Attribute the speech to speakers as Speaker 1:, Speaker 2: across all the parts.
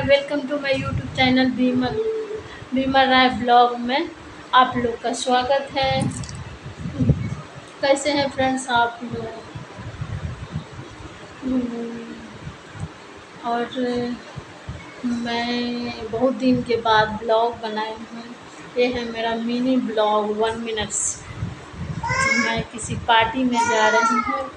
Speaker 1: Hi welcome to my YouTube channel Bimal Bimal Rai blog में आप लोग का स्वागत है। कैसे हैं फ्रेंड्स आप लोग? हम्म, और मैं बहुत दिन के बाद ब्लॉग बनाए हूँ। ये है मेरा मिनी ब्लॉग वन मिनट्स मैं किसी पार्टी में जा रही हूँ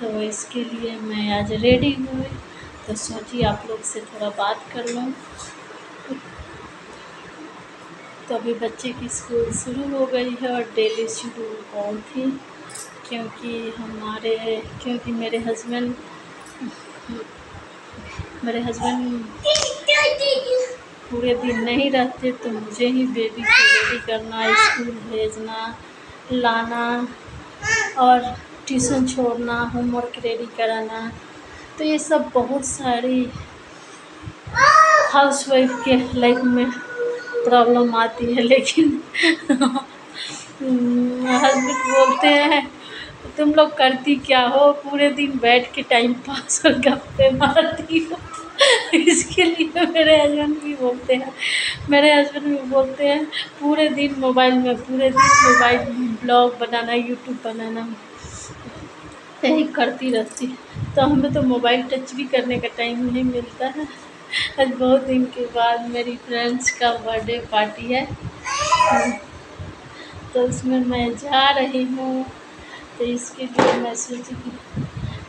Speaker 1: तो इसके लिए मैं आज रेडी हुई तो सोची आप लोग से थोड़ा बात कर लूँ। तो अभी बच्चे की स्कूल शुरू हो गई है और डेली शेड्यूल ऑन थी, क्योंकि हमारे, क्योंकि मेरे हस्बैंड मेरे हस्बैंड पूरे दिन नहीं रहते तो मुझे ही बेबी को रेडी करना, स्कूल भेजना, लाना और ट्यूशन छोड़ना होमवर्क रेडी कराना। तो ये सब बहुत सारी हाउस वाइफ के लाइफ में प्रॉब्लम आती है, लेकिन हस्बैंड बोलते हैं, तुम लोग करती क्या हो? पूरे दिन बैठ के टाइम पास और गप्पे मारती हो। इसके लिए मेरे हस्बैंड भी बोलते हैं, मेरे हस्बैंड भी बोलते हैं, पूरे दिन मोबाइल में, पूरे दिन मोबाइल ब्लॉग बनाना यूट्यूब बनाना यही करती रहती। तो हमें तो मोबाइल टच भी करने का टाइम नहीं मिलता है। आज बहुत दिन के बाद मेरी फ्रेंड्स का बर्थडे पार्टी है। तो उसमें मैं जा रही हूँ। तो इसके लिए मैं सोची कि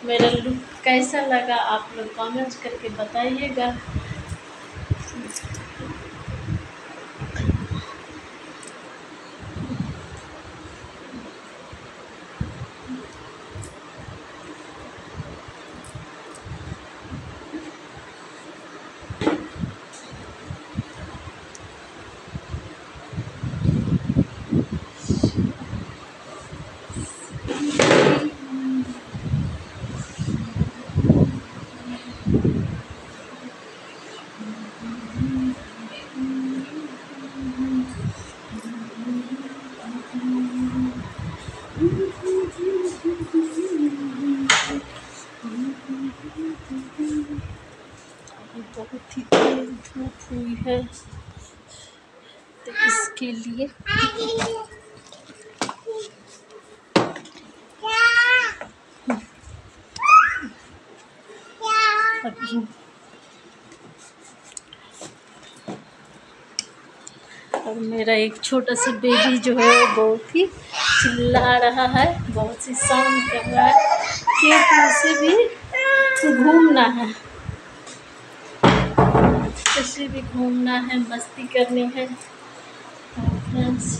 Speaker 1: मेरा लुक कैसा लगा? आप लोग कमेंट्स करके बताइएगा। बहुत ही तेज धूप हुई है। तो इसके लिए अभी और मेरा एक छोटा सा बेबी जो है, वो बहुत ही चिल्ला रहा है, बहुत सी साउंड कर रहा है क्योंकि उसे भी घूमना है। उसे भी घूमना है, मस्ती करनी है। फ्रेंड्स